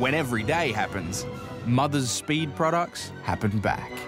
when every day happens, Mother's Speed products happen back.